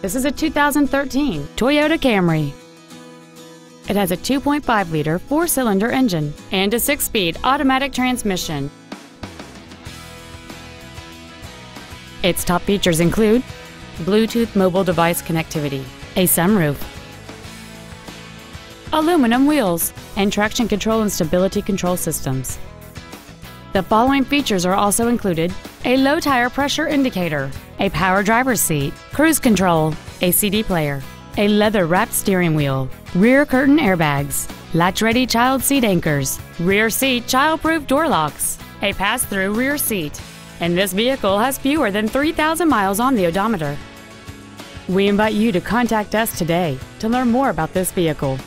This is a 2013 Toyota Camry. It has a 2.5-liter four-cylinder engine and a 6-speed automatic transmission. Its top features include Bluetooth mobile device connectivity, a sunroof, aluminum wheels, and traction control and stability control systems. The following features are also included a low tire pressure indicator, a power driver's seat, cruise control, a CD player, a leather wrapped steering wheel, rear curtain airbags, latch ready child seat anchors, rear seat child proof door locks, a pass through rear seat, and this vehicle has fewer than 3,000 miles on the odometer. We invite you to contact us today to learn more about this vehicle.